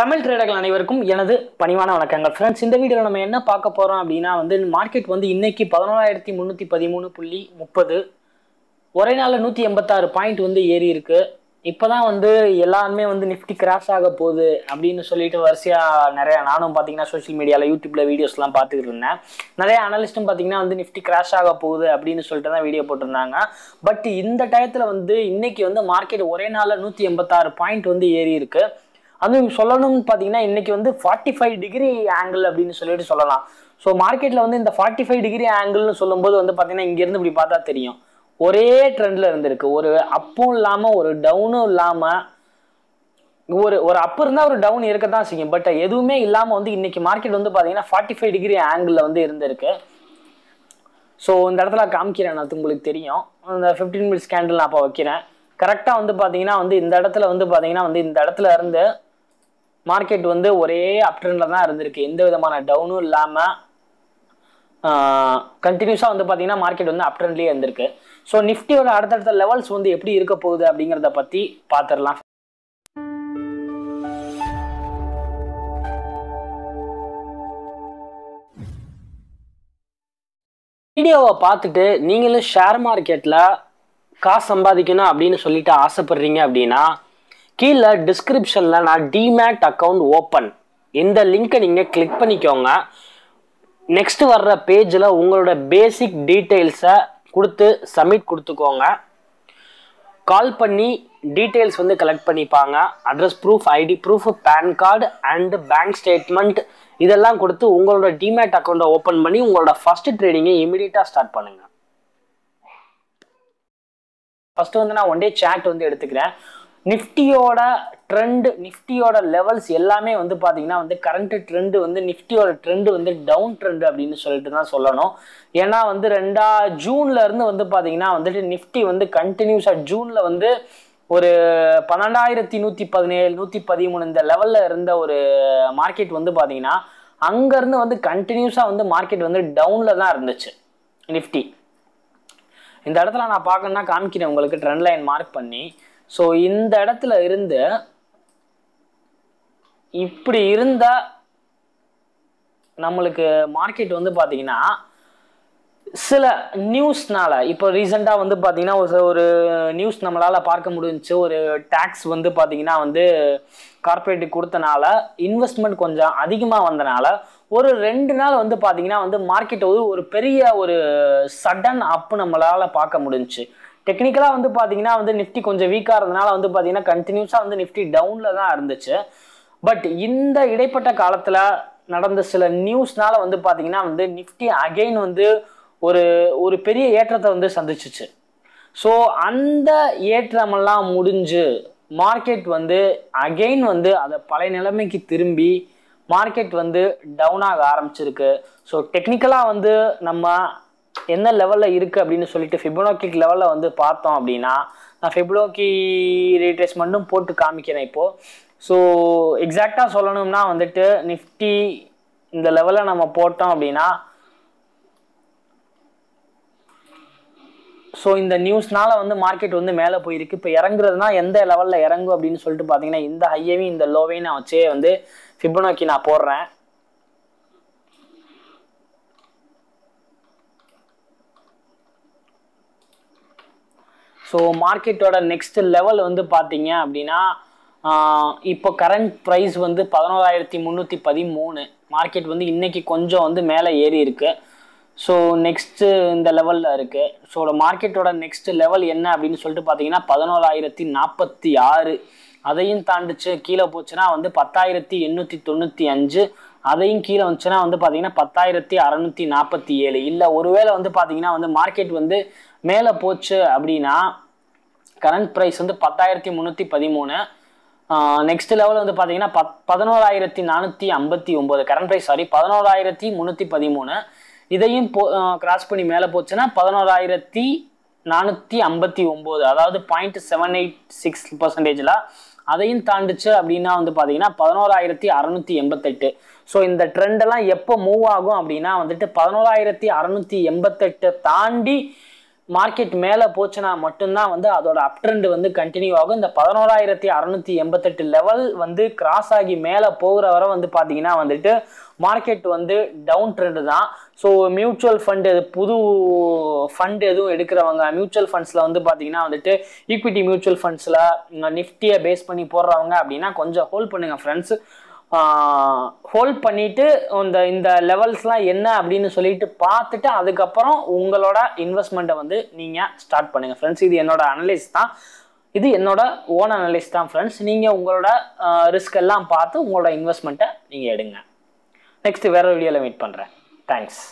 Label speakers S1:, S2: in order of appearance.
S1: தமிழ் ட்ரேடர்கள் அனைவருக்கும் எனது பணிவான வணக்கங்கள். ஃப்ரெண்ட்ஸ் இந்த வீடியோவில் நம்ம என்ன பார்க்க போகிறோம் அப்படின்னா வந்து மார்க்கெட் வந்து இன்னைக்கு பதினோராயிரத்தி முந்நூற்றி பதிமூணு புள்ளி முப்பது. ஒரே நாளில் நூற்றி எண்பத்தாறு பாயிண்ட் வந்து ஏறி இருக்கு. இப்போ தான் வந்து எல்லாருமே வந்து நிஃப்டி கிராஷ் ஆக போகுது அப்படின்னு சொல்லிட்டு வரிசையாக நிறையா நானும் பார்த்தீங்கன்னா சோஷியல் மீடியாவில் யூடியூப்பில் வீடியோஸ்லாம் பார்த்துக்கிட்டு இருந்தேன். நிறைய அனலிஸ்ட்டும் பார்த்தீங்கன்னா வந்து நிஃப்டி கிராஷ் ஆக போகுது அப்படின்னு சொல்லிட்டு தான் வீடியோ போட்டிருந்தாங்க. பட் இந்த டயத்தில் வந்து இன்னைக்கு வந்து மார்க்கெட் ஒரே நாளில் நூற்றி எண்பத்தாறு பாயிண்ட் வந்து ஏறி இருக்கு. அதுவும் சொல்லணும்னு பார்த்தீங்கன்னா இன்னைக்கு வந்து ஃபார்ட்டி ஃபைவ் டிகிரி ஆங்கிள் அப்படின்னு சொல்லிட்டு சொல்லலாம். ஸோ மார்க்கெட்டில் வந்து இந்த ஃபார்ட்டி ஃபைவ் டிகிரி ஆங்கிள்னு சொல்லும்போது வந்து பார்த்தீங்கன்னா இங்கேருந்து இப்படி பார்த்தா தெரியும். ஒரே ட்ரெண்டில் இருந்திருக்கு. ஒரு அப்பும் இல்லாமல் ஒரு டவுனும் இல்லாமல் ஒரு ஒரு அப் இருந்தால் ஒரு டவுன் இருக்க தான் செய்யும். பட் எதுவுமே இல்லாமல் வந்து இன்னைக்கு மார்க்கெட் வந்து பார்த்தீங்கன்னா ஃபார்ட்டி ஃபைவ் டிகிரி ஆங்கிளில் வந்து இருந்திருக்கு. ஸோ இந்த இடத்துல காமிக்கிறேன். நான் உங்களுக்கு தெரியும். இந்த ஃபிஃப்டீன் மினிட்ஸ் கேண்டில் நான் அப்போ வைக்கிறேன். கரெக்டாக வந்து பார்த்தீங்கன்னா வந்து இந்த இடத்துல வந்து பார்த்தீங்கன்னா வந்து இந்த இடத்துல இருந்து மார்க்கெட் வந்து ஒரே அப் ட்ரெண்டில் தான் இருந்திருக்கு. எந்த விதமான டவுனும் இல்லாமல் கண்டினியூஸாக வந்து பார்த்தீங்கன்னா மார்க்கெட் வந்து அப் ட்ரெண்ட்லேயே இருந்திருக்கு. ஸோ நிஃப்டியோட அடுத்தடுத்த லெவல்ஸ் வந்து எப்படி இருக்க போகுது அப்படிங்கிறத பற்றி பார்த்துடலாம் வீடியோவை பார்த்துட்டு நீங்களும் ஷேர் மார்க்கெட்டில் காசு சம்பாதிக்கணும் அப்படின்னு சொல்லிட்டு ஆசைப்படுறீங்க அப்படின்னா கீழே டிஸ்கிரிப்ஷனில் நான் டிமேட் அக்கௌண்ட் ஓப்பன் இந்த லிங்க்கை நீங்கள் கிளிக் பண்ணிக்கோங்க. நெக்ஸ்ட் வர்ற பேஜில் உங்களோட பேசிக் டீட்டெயில்ஸை கொடுத்து சப்மிட் கொடுத்துக்கோங்க. கால் பண்ணி டீட்டெயில்ஸ் வந்து கலெக்ட் பண்ணிப்பாங்க. Address proof ID proof PAN card and bank statement இதெல்லாம் கொடுத்து உங்களோட டிமேட் அக்கௌண்ட்டை ஓப்பன் பண்ணி உங்களோட ஃபஸ்ட்டு ட்ரேடிங்கை இமீடியட்டாக ஸ்டார்ட் பண்ணுங்கள் ஃபஸ்ட்டு வந்து நான் ஒன் டே சேட் வந்து எடுத்துக்கிறேன். நிஃப்டியோட ட்ரெண்டு நிஃப்டியோட லெவல்ஸ் எல்லாமே வந்து பார்த்தீங்கன்னா வந்து கரண்ட் ட்ரெண்டு வந்து நிஃப்டியோட ட்ரெண்ட் வந்து டவுன் ட்ரெண்டு அப்படின்னு சொல்லிட்டு தான் சொல்லணும். ஏன்னா வந்து ரெண்டா ஜூன்லேருந்து வந்து பார்த்தீங்கன்னா வந்துட்டு நிஃப்டி வந்து கண்டினியூஸாக ஜூனில் வந்து ஒரு பன்னெண்டாயிரத்தி நூற்றி பதினேழு நூற்றி பதிமூணு இந்த லெவலில் இருந்த ஒரு மார்க்கெட் வந்து பார்த்தீங்கன்னா அங்கேருந்து வந்து கண்டினியூஸாக வந்து மார்க்கெட் வந்து டவுனில் தான் இருந்துச்சு நிஃப்டி. இந்த இடத்துல நான் பார்க்கணுன்னா காமிக்கிறேன் உங்களுக்கு ட்ரெண்ட் லைன் மார்க் பண்ணி. ஸோ இந்த இடத்துல இருந்து இப்படி இருந்தால் நம்மளுக்கு மார்க்கெட் வந்து பார்த்தீங்கன்னா சில நியூஸ்னால இப்போ ரீசெண்டாக வந்து பார்த்தீங்கன்னா ஒரு ஒரு நியூஸ் நம்மளால் பார்க்க முடிஞ்சு ஒரு டேக்ஸ் வந்து பார்த்தீங்கன்னா வந்து கார்பரேட்டுக்கு கொடுத்தனால இன்வெஸ்ட்மெண்ட் கொஞ்சம் அதிகமாக வந்தனால ஒரு ரெண்டு நாள் வந்து பார்த்தீங்கன்னா வந்து மார்க்கெட் வந்து ஒரு பெரிய ஒரு சடன் அப்பு நம்மளால் பார்க்க முடிஞ்சு டெக்னிக்கலாக வந்து பார்த்தீங்கன்னா வந்து நிஃப்டி கொஞ்சம் வீக்காக இருந்தனால வந்து பார்த்தீங்கன்னா கண்டினியூஸாக வந்து நிஃப்டி டவுனில் தான் இருந்துச்சு. பட் இந்த இடைப்பட்ட காலத்தில் நடந்த சில நியூஸ்னால வந்து பார்த்தீங்கன்னா வந்து நிஃப்டி அகெயின் வந்து ஒரு ஒரு பெரிய ஏற்றத்தை வந்து சந்திச்சிச்சு. ஸோ அந்த ஏற்றமெல்லாம் முடிஞ்சு மார்க்கெட் வந்து அகெயின் வந்து அதை பழைய நிலைமைக்கு திரும்பி மார்க்கெட் வந்து டவுன் ஆக ஆரம்பிச்சிருக்கு. ஸோ டெக்னிக்கலாக வந்து நம்ம என்ன லெவலில் இருக்குது அப்படின்னு சொல்லிட்டு ஃபிபனோக்கிக் லெவலில் வந்து பார்த்தோம் அப்படின்னா நான் ஃபிப்னோக்கி ரீட்ரேஸ்மெண்ட்டும் போட்டு காமிக்கிறேன் இப்போது ஸோ எக்ஸாக்டாக சொல்லணும்னா வந்துட்டு நிஃப்டி இந்த லெவலில் நம்ம போட்டோம் அப்படின்னா ஸோ இந்த நியூஸ்னால வந்து மார்க்கெட் வந்து மேலே போயிருக்கு. இப்போ இறங்குறதுனா எந்த லெவலில் இறங்கும் அப்படின்னு சொல்லிட்டு பார்த்தீங்கன்னா இந்த ஹையவையும் இந்த லோவையும் நான் வச்சே வந்து ஃபிபனோக்கி நான் போடுறேன். ஸோ மார்க்கெட்டோட நெக்ஸ்ட் லெவல் வந்து பார்த்தீங்க அப்படின்னா இப்போ கரண்ட் ப்ரைஸ் வந்து பதினோராயிரத்தி முந்நூற்றி பதிமூணு. மார்க்கெட் வந்து இன்றைக்கி கொஞ்சம் வந்து மேலே ஏறி இருக்குது ஸோ நெக்ஸ்ட்டு இந்த லெவலில் இருக்குது ஸோ மார்க்கெட்டோட நெக்ஸ்ட் லெவல் என்ன அப்படின்னு சொல்லிட்டு பார்த்தீங்கன்னா பதினோராயிரத்தி நாற்பத்தி ஆறு. அதையும் தாண்டிச்சு. கீழே போச்சுன்னா வந்து பத்தாயிரத்தி எண்ணூற்றி தொண்ணூற்றி அஞ்சு. அதையும் கீழே வந்துச்சுன்னா வந்து பார்த்தீங்கன்னா பத்தாயிரத்தி அறநூற்றி நாற்பத்தி ஏழு. இல்லை ஒருவேளை வந்து பார்த்தீங்கன்னா வந்து மார்க்கெட் வந்து மேலே போச்சு அப்படின்னா கரண்ட் ப்ரைஸ் வந்து பத்தாயிரத்தி முந்நூற்றி பதிமூணு. நெக்ஸ்ட் லெவல் வந்து பார்த்தீங்கன்னா பத் பதினோராயிரத்தி நானூற்றி ஐம்பத்தி ஒம்பது. கரண்ட் ப்ரைஸ் சாரி பதினோராயிரத்தி முந்நூற்றி பதிமூணு. இதையும் போ கிராஸ் பண்ணி மேலே போச்சுன்னா பதினோராயிரத்தி நானூற்றி ஐம்பத்தி ஒம்பது. அதாவது பாயிண்ட் செவன் எயிட் சிக்ஸ் பர்சன்டேஜில் அதையும் தாண்டுச்சு அப்படின்னா வந்து பார்த்தீங்கன்னா பதினோராயிரத்தி அறநூற்றி எண்பத்தெட்டு. ஸோ இந்த ட்ரெண்டெல்லாம் எப்போ மூவ் ஆகும் அப்படின்னா வந்துட்டு பதினோராயிரத்தி அறநூற்றி எண்பத்தெட்டை தாண்டி மார்க்கெட் மேலே போச்சுன்னா மட்டும்தான் வந்து அதோட அப் ட்ரெண்ட் வந்து கண்டினியூ ஆகும். இந்த பதினோராயிரத்தி அறநூற்றி எண்பத்தெட்டு லெவல் வந்து கிராஸ் ஆகி மேலே போகிற வரை வந்து பார்த்தீங்கன்னா வந்துட்டு மார்க்கெட் வந்து டவுன் ட்ரெண்டு தான். ஸோ மியூச்சுவல் ஃபண்டு புது ஃபண்ட் எதுவும் எடுக்கிறவங்க மியூச்சுவல் ஃபண்ட்ஸில் வந்து பார்த்தீங்கன்னா வந்துட்டு ஈக்விட்டி மியூச்சுவல் ஃபண்ட்ஸில் நிஃப்டியை பேஸ் பண்ணி போடுறவங்க அப்படின்னா கொஞ்சம் ஹோல்ட் பண்ணுங்கள் ஃப்ரெண்ட்ஸ் ஹோல்ட் பண்ணிட்டு இந்த இந்த லெவல்ஸ்லாம் என்ன அப்படின்னு சொல்லிட்டு பார்த்துட்டு அதுக்கப்புறம் உங்களோட இன்வெஸ்ட்மெண்ட்டை வந்து நீங்கள் ஸ்டார்ட் பண்ணுங்கள் ஃப்ரெண்ட்ஸ் இது என்னோட அனலைஸ் தான். இது என்னோட ஓன் அனலைஸ் தான் ஃப்ரெண்ட்ஸ் நீங்கள் உங்களோட ரிஸ்க் எல்லாம் பார்த்து உங்களோட இன்வெஸ்ட்மெண்ட்டை நீங்கள் எடுங்க. நெக்ஸ்ட் வேற வீடியோவில் மீட் பண்ணுறேன் தேங்க்ஸ்